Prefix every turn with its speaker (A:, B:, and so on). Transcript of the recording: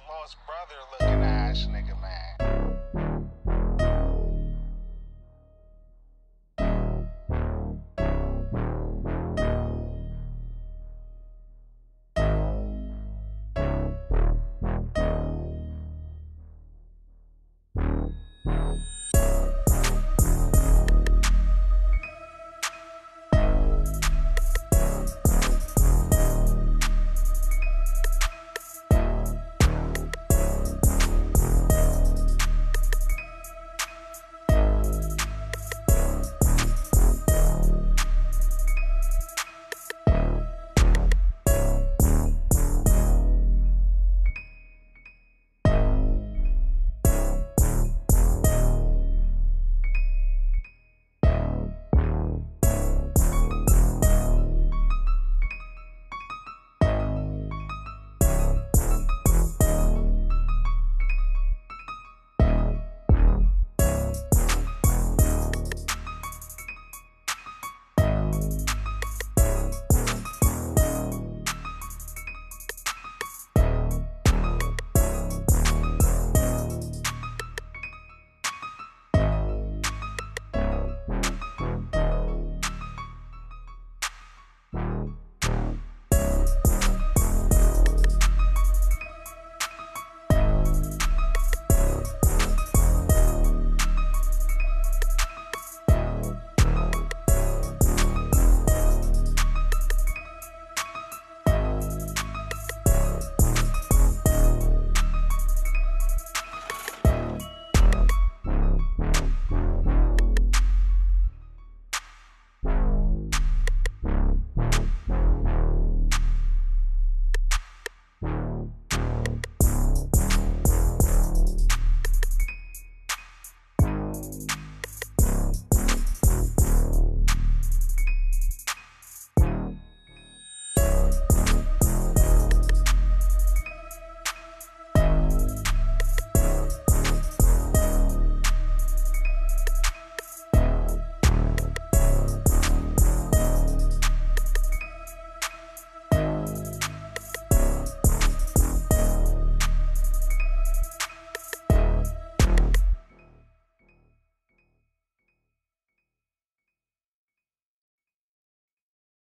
A: Lost brother looking ass nigga,